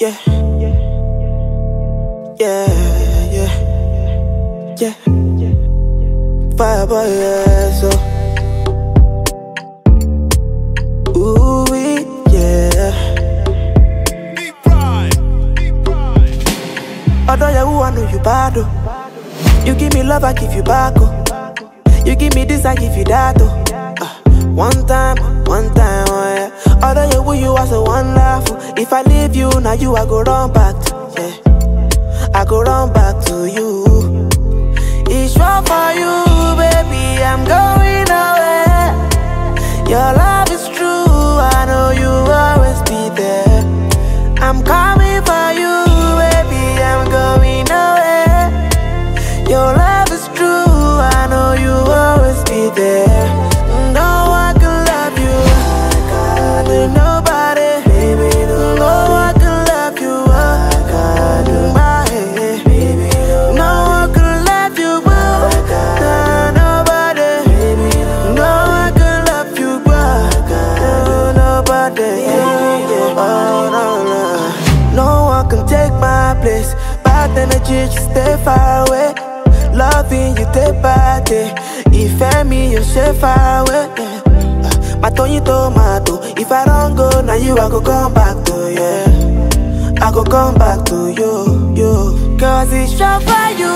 yeah, yeah, yeah. Fireboy, yeah, so. Ooh, wee, yeah. Although you I know you bad, oh. You give me love, I give you back, oh. You give me this, I give you that. Ah, one time, one time, oh yeah. Although you who you are so wonderful. If I leave you, now you I go run back to, yeah. I go run back to you. It's wrong for you, baby. I'm place. Bad energy, just stay far away. Loving you day by. Ìfẹ́ mi yóò ṣe far away. Yeah. My Tony tomato. If I don't go, now you I go come back to yeah. I go come back to you, you. Cause it's short for you,